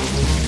Bye.